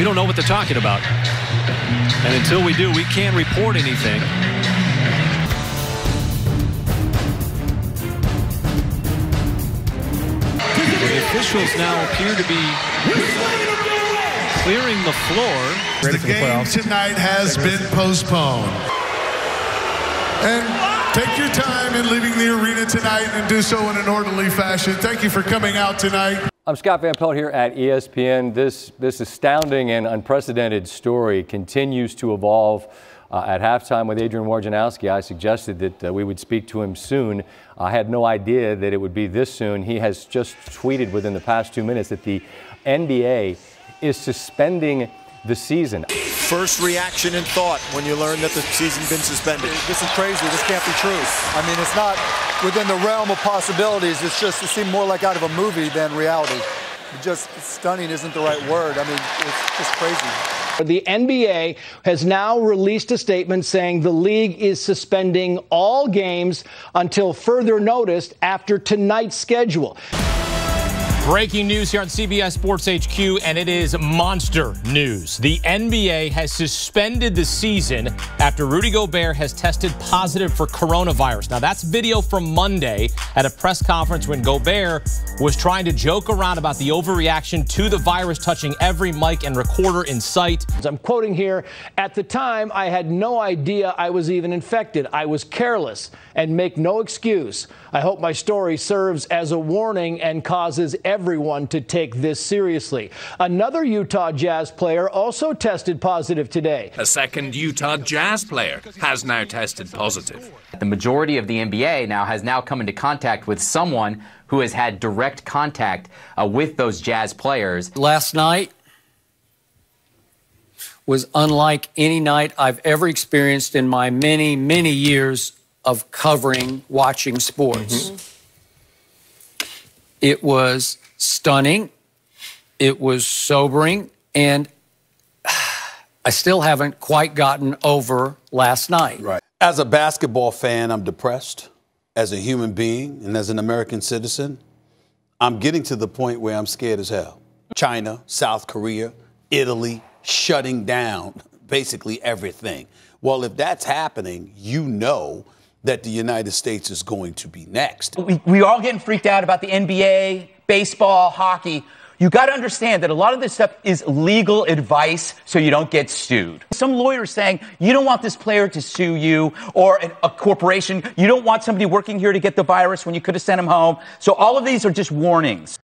We don't know what they're talking about. And until we do, we can't report anything. The officials now appear to be clearing the floor. The game tonight has been postponed. And take your time in leaving the arena tonight and do so in an orderly fashion. Thank you for coming out tonight. I'm Scott Van Pelt here at ESPN. This, this astounding and unprecedented story continues to evolve. Uh, at halftime with Adrian Wojnarowski, I suggested that uh, we would speak to him soon. I had no idea that it would be this soon. He has just tweeted within the past two minutes that the NBA is suspending the season. First reaction and thought when you learn that the season's been suspended. This is crazy. This can't be true. I mean, it's not within the realm of possibilities. It's just, it seemed more like out of a movie than reality. It just stunning isn't the right word. I mean, it's just crazy. The NBA has now released a statement saying the league is suspending all games until further notice after tonight's schedule. Breaking news here on CBS Sports HQ, and it is monster news. The NBA has suspended the season after Rudy Gobert has tested positive for coronavirus. Now, that's video from Monday at a press conference when Gobert was trying to joke around about the overreaction to the virus touching every mic and recorder in sight. I'm quoting here At the time, I had no idea I was even infected. I was careless and make no excuse. I hope my story serves as a warning and causes everyone to take this seriously. Another Utah Jazz player also tested positive today. A second Utah Jazz player has now tested positive. The majority of the NBA now has now come into contact with someone who has had direct contact uh, with those Jazz players. Last night was unlike any night I've ever experienced in my many, many years of covering watching sports. Mm-hmm. It was stunning, it was sobering, and I still haven't quite gotten over last night. Right. As a basketball fan, I'm depressed. As a human being and as an American citizen, I'm getting to the point where I'm scared as hell. China, South Korea, Italy shutting down basically everything. Well, if that's happening, you know that the United States is going to be next. We, we all getting freaked out about the NBA, baseball, hockey. You got to understand that a lot of this stuff is legal advice so you don't get sued. Some lawyers saying you don't want this player to sue you or a corporation. You don't want somebody working here to get the virus when you could have sent him home. So all of these are just warnings.